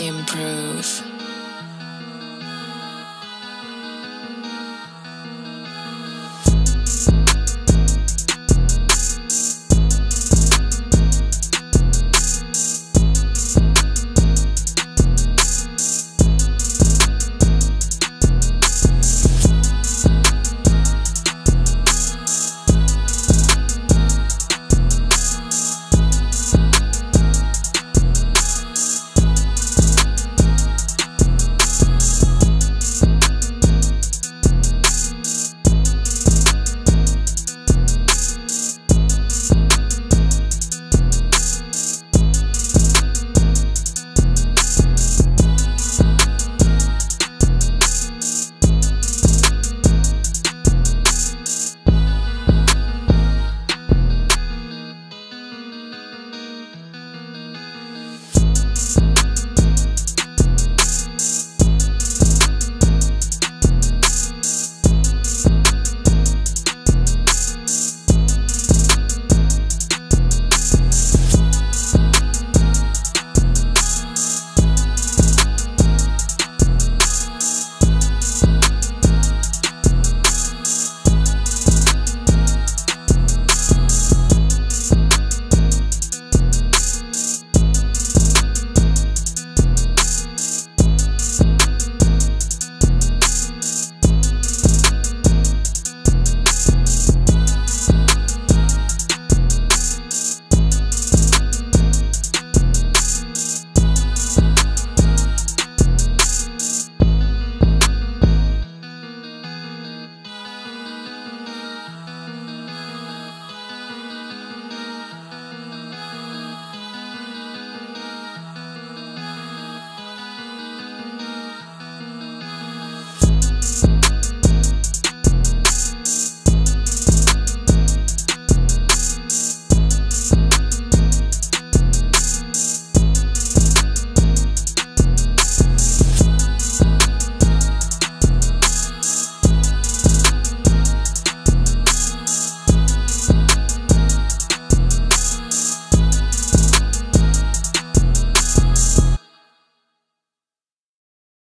improve.